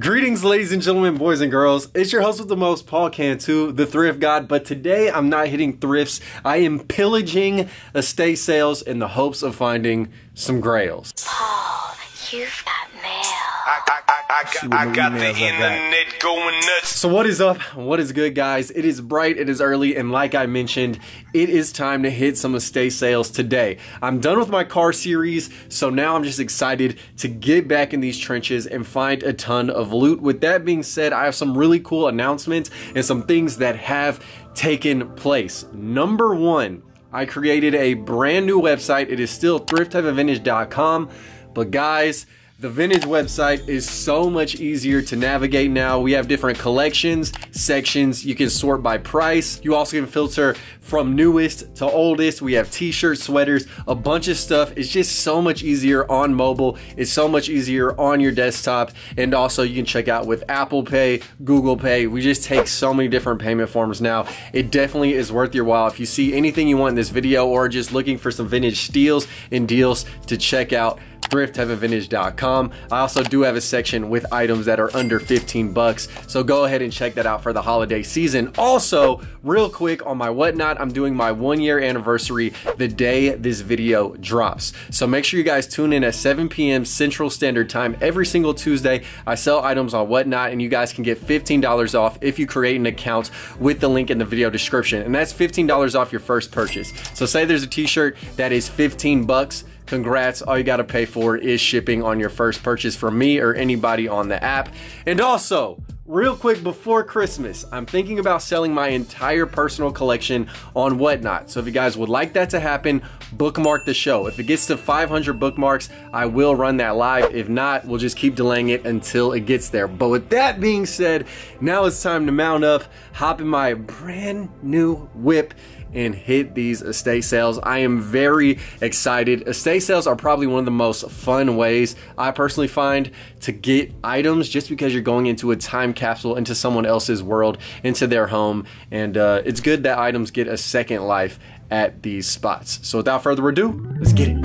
Greetings, ladies and gentlemen, boys and girls. It's your host with the most, Paul Cantu, the thrift god. But today I'm not hitting thrifts. I am pillaging estate sales in the hopes of finding some grails. Paul, you've got mail. I, I, I, got, I got the internet going nuts. So what is up? What is good, guys? It is bright, it is early, and like I mentioned, it is time to hit some estate sales today. I'm done with my car series, so now I'm just excited to get back in these trenches and find a ton of loot. With that being said, I have some really cool announcements and some things that have taken place. Number one, I created a brand new website. It is still thriftheavenvintage.com, but guys, the vintage website is so much easier to navigate now. We have different collections, sections. You can sort by price. You also can filter from newest to oldest. We have t-shirts, sweaters, a bunch of stuff. It's just so much easier on mobile. It's so much easier on your desktop. And also you can check out with Apple Pay, Google Pay. We just take so many different payment forms now. It definitely is worth your while. If you see anything you want in this video or just looking for some vintage steals and deals to check out, thriftheavenvintage.com. I also do have a section with items that are under 15 bucks. So go ahead and check that out for the holiday season. Also, real quick on my whatnot, I'm doing my one year anniversary the day this video drops. So make sure you guys tune in at 7 p.m. Central Standard Time every single Tuesday. I sell items on whatnot and you guys can get $15 off if you create an account with the link in the video description. And that's $15 off your first purchase. So say there's a t-shirt that is 15 bucks congrats. All you got to pay for is shipping on your first purchase from me or anybody on the app. And also, real quick before Christmas, I'm thinking about selling my entire personal collection on Whatnot. So if you guys would like that to happen, bookmark the show. If it gets to 500 bookmarks, I will run that live. If not, we'll just keep delaying it until it gets there. But with that being said, now it's time to mount up, hop in my brand new whip, and hit these estate sales. I am very excited. Estate sales are probably one of the most fun ways I personally find to get items just because you're going into a time capsule into someone else's world, into their home. And uh, it's good that items get a second life at these spots. So without further ado, let's get it.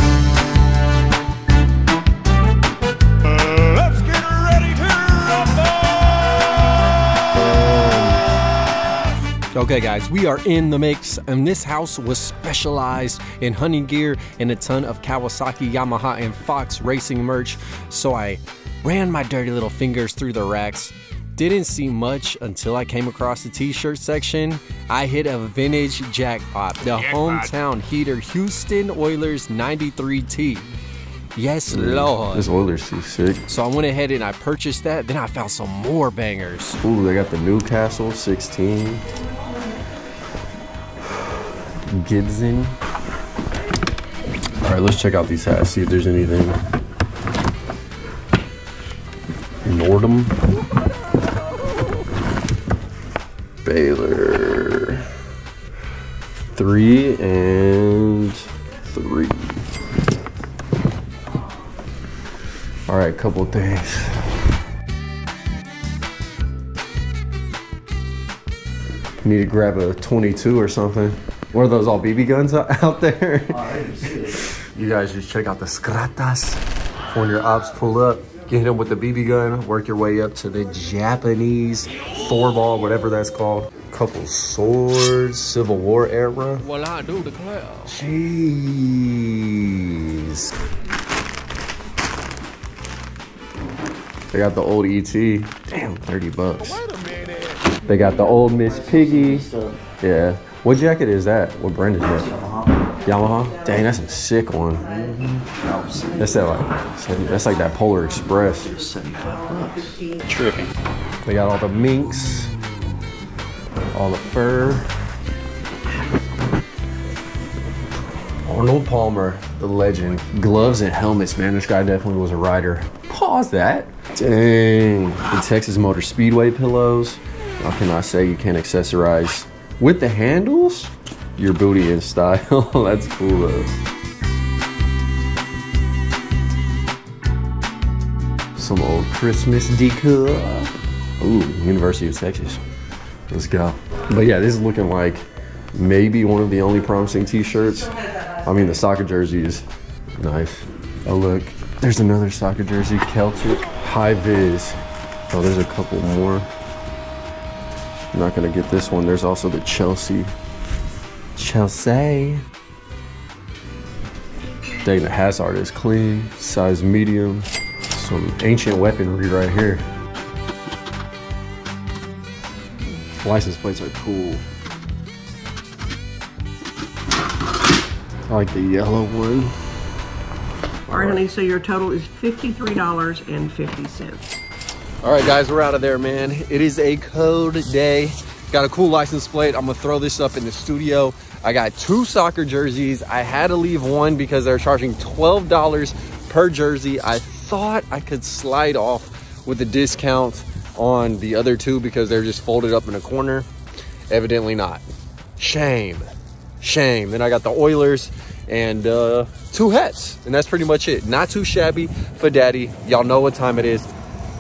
Okay, guys, we are in the mix, and this house was specialized in hunting gear and a ton of Kawasaki, Yamaha, and Fox racing merch. So I ran my dirty little fingers through the racks. Didn't see much until I came across the t-shirt section. I hit a vintage jackpot, the hometown heater Houston Oilers 93T. Yes, Lord. This Oilers too sick. So I went ahead and I purchased that. Then I found some more bangers. Ooh, they got the Newcastle 16. Gibson. All right, let's check out these hats. See if there's anything. Nordum. Baylor. Three and three. All right, couple things. Need to grab a 22 or something. What are those all BB guns out out there? you guys just check out the Scratas. When your ops pull up, get them with the BB gun, work your way up to the Japanese four ball, whatever that's called. Couple swords, Civil War era. Well, I do declare. Jeez. They got the old ET. Damn, 30 bucks. They got the old Miss Piggy. Yeah. What jacket is that? What brand is that? Yamaha. Yamaha? Dang, that's a sick one. Mm-hmm. That's that like that's like that Polar Express. Tripping. They got all the minks, all the fur. Arnold Palmer, the legend. Gloves and helmets, man. This guy definitely was a rider. Pause that. Dang. The Texas Motor Speedway pillows. How can I say you can't accessorize with the handles? Your booty in style. That's cool though. Some old Christmas decor. Ooh, University of Texas. Let's go. But yeah, this is looking like maybe one of the only promising t-shirts. I mean, the soccer jersey is nice. Oh look, there's another soccer jersey, Celtic High Vis. Oh, there's a couple more. I'm not gonna get this one. There's also the Chelsea. Chelsea. The Hazard is clean. Size medium. Some ancient weaponry right here. License plates are cool. I like the yellow one. All right, honey, so your total is $53.50. All right, guys, we're out of there, man. It is a cold day. Got a cool license plate. I'm gonna throw this up in the studio. I got two soccer jerseys. I had to leave one because they're charging $12 per jersey. I thought I could slide off with a discount on the other two because they're just folded up in a corner. Evidently not. Shame. Shame. Then I got the Oilers and uh, two hats. And that's pretty much it. Not too shabby for daddy. Y'all know what time it is.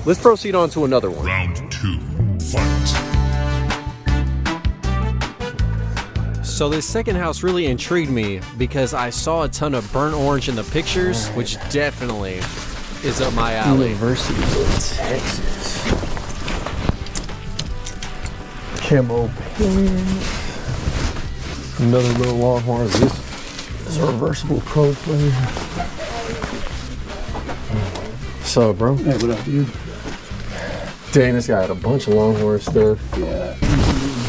Let's proceed on to another one. Round two, fight. So this second house really intrigued me because I saw a ton of burnt orange in the pictures, which definitely is up my alley. University of Texas. Camo pants. Another little Longhorn. This is a reversible pro player. So, bro. Hey, what up, dude? Dang, this guy had a bunch of Longhorn stuff. Yeah.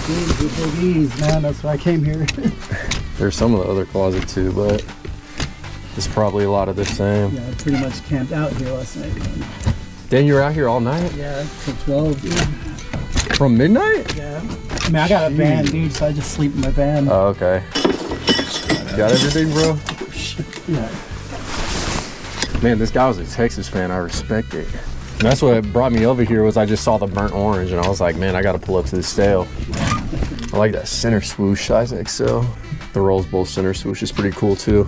Good, good boogies, man. That's why I came here. There's some of the other closet too, but it's probably a lot of the same. yeah, I pretty much camped out here last night. Man. Dan, you were out here all night? Yeah, till 12, dude. From midnight? Yeah. I mean, I got a van, dude, so I just sleep in my van. Oh, okay. Got everything, bro? yeah. Man, this guy was a Texas fan. I respect it. And that's what brought me over here was I just saw the burnt orange and I was like, man, I gotta pull up to the sale. I like that center swoosh, I Isaac. So the Rose Bowl center swoosh is pretty cool too.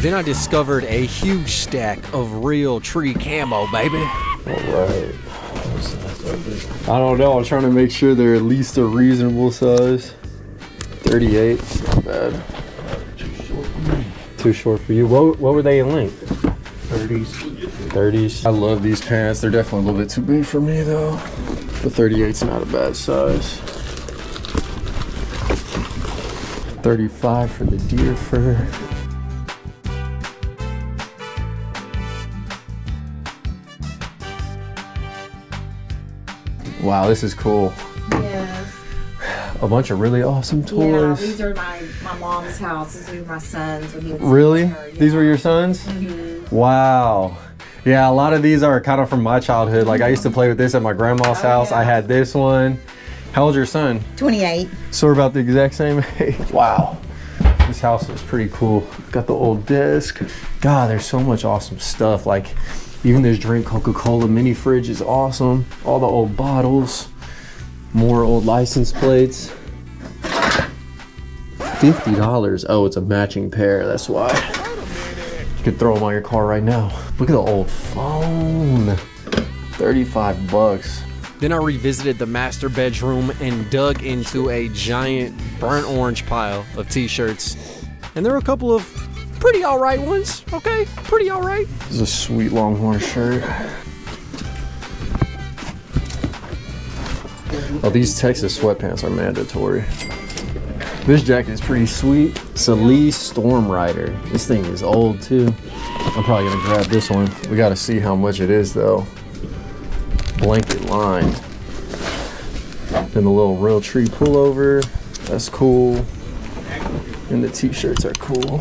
Then I discovered a huge stack of Realtree camo, baby. All right. I don't know. I'm trying to make sure they're at least a reasonable size. 38, not bad. Too short for you. What, what were they in length? 30s. 30s. I love these pants. They're definitely a little bit too big for me though. The 38's not a bad size. 35 for the deer fur. Wow, this is cool. Yes. A bunch of really awesome toys. Yeah, toys. these are my, my mom's house. These are my sons. When he was Really? with her, These were your sons? Mm -hmm. Wow. Yeah, a lot of these are kind of from my childhood. Like I used to play with this at my grandma's Oh, house. I had this one. How old's your son? 28. So we're about the exact same age. Wow. This house is pretty cool. Got the old desk. God, there's so much awesome stuff. Like even this drink Coca-Cola mini fridge is awesome. All the old bottles. More old license plates. $50. Oh, it's a matching pair. That's why. You could throw them on your car right now. Look at the old phone. 35 bucks. Then I revisited the master bedroom and dug into a giant burnt orange pile of t-shirts. And there were a couple of pretty alright ones, okay? Pretty alright. This is a sweet Longhorn shirt. Oh, these Texas sweatpants are mandatory. This jacket is pretty sweet. It's a Lee Storm Rider. This thing is old too. I'm probably gonna grab this one. We gotta see how much it is though. Blanket lined. Then the little Realtree pullover. That's cool. And the t-shirts are cool.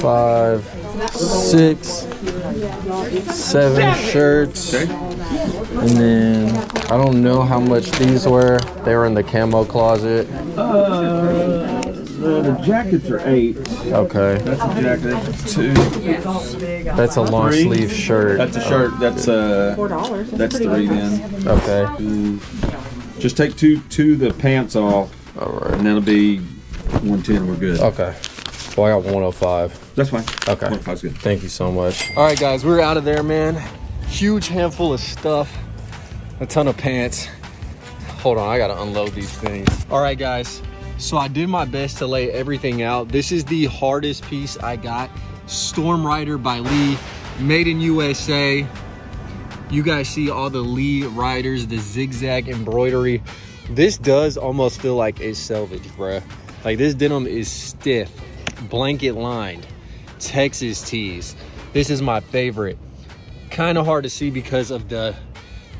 Five, six, seven shirts. And then I don't know how much these were. They were in the camo closet. Uh, the, the jackets are eight. Okay. That's a jacket. That's two. That's a long Three. sleeve shirt. That's a shirt. That's uh. $4. That's three then. Okay. Just take two two the pants off, All right. and right. that'll be one ten. We're good. Okay. Well, I got 105. That's fine. Okay. One five's good. Thank you so much. All right, guys, we're out of there, man. Huge handful of stuff, a ton of pants. Hold on, I gotta unload these things. All right, guys, so I did my best to lay everything out. This is the hardest piece I got. Storm Rider by Lee, made in USA. You guys see all the Lee riders, the zigzag embroidery. This does almost feel like a selvage, bruh. Like this denim is stiff, blanket lined, Texas tees. This is my favorite. Kind of hard to see because of the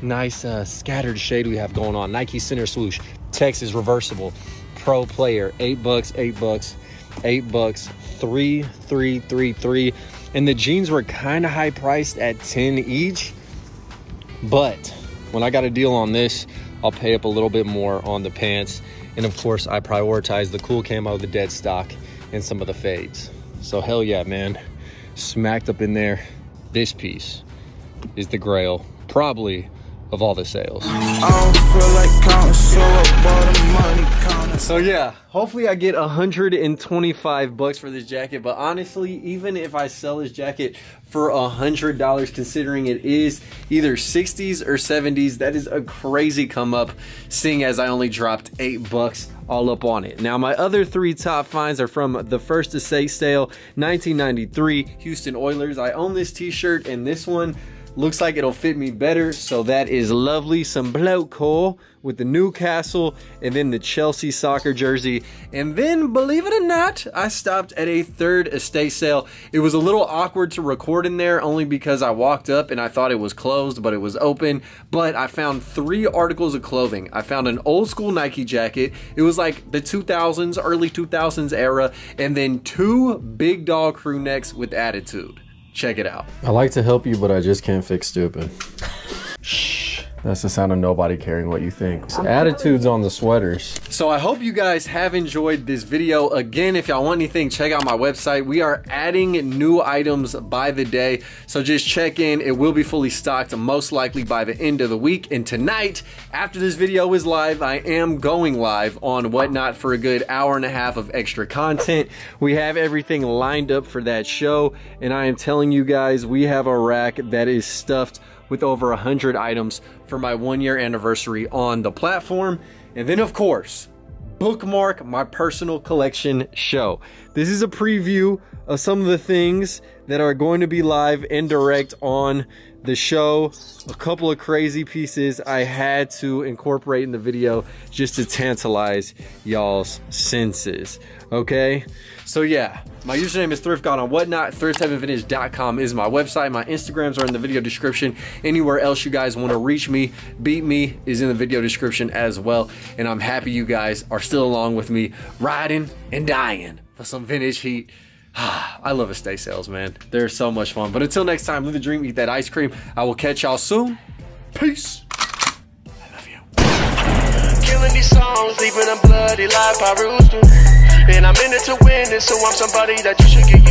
nice uh, scattered shade we have going on. Nike center swoosh, Texas reversible, pro player, eight bucks, eight bucks, eight bucks, three, three, three, three. And the jeans were kind of high priced at 10 each. But when I got a deal on this, I'll pay up a little bit more on the pants. And of course, I prioritize the cool camo, the dead stock, and some of the fades. So hell yeah, man. Smacked up in there. This piece is the grail, probably of all the sales. So yeah, hopefully I get 125 bucks for this jacket, but honestly, even if I sell this jacket for a hundred dollars, considering it is either 60s or 70s, that is a crazy come up, seeing as I only dropped eight bucks all up on it. Now, my other three top finds are from the first estate sale, 1993, Houston Oilers. I own this t-shirt and this one Looks like it'll fit me better, so that is lovely. Some bloat coal with the Newcastle and then the Chelsea soccer jersey. And then, believe it or not, I stopped at a third estate sale. It was a little awkward to record in there only because I walked up and I thought it was closed, but it was open. But I found three articles of clothing. I found an old school Nike jacket. It was like the 2000s, early 2000s era, and then two big dog crew necks with attitude. Check it out. I like to help you, but I just can't fix stupid. Shh. That's the sound of nobody caring what you think. Attitudes on the sweaters. So I hope you guys have enjoyed this video. Again, if y'all want anything, check out my website. We are adding new items by the day. So just check in. It will be fully stocked most likely by the end of the week. And tonight, after this video is live, I am going live on Whatnot for a good hour and a half of extra content. We have everything lined up for that show. And I am telling you guys, we have a rack that is stuffed with over 100 items for my one year anniversary on the platform. And then, of course, bookmark my personal collection show. This is a preview of some of the things that are going to be live and direct on the show. A couple of crazy pieces I had to incorporate in the video just to tantalize y'all's senses. Okay? So yeah, my username is Thrift God on Whatnot. ThriftHeavenVintage.com is my website. My Instagrams are in the video description. Anywhere else you guys want to reach me, beat me is in the video description as well. And I'm happy you guys are still along with me, riding and dying for some vintage heat. I love estate sales, man. They're so much fun. But until next time, live the dream, eat that ice cream. I will catch y'all soon. Peace. I love you. Killing these songs, leaving them bloody like Parustu. And I'm in it to win it, so I'm somebody that you should get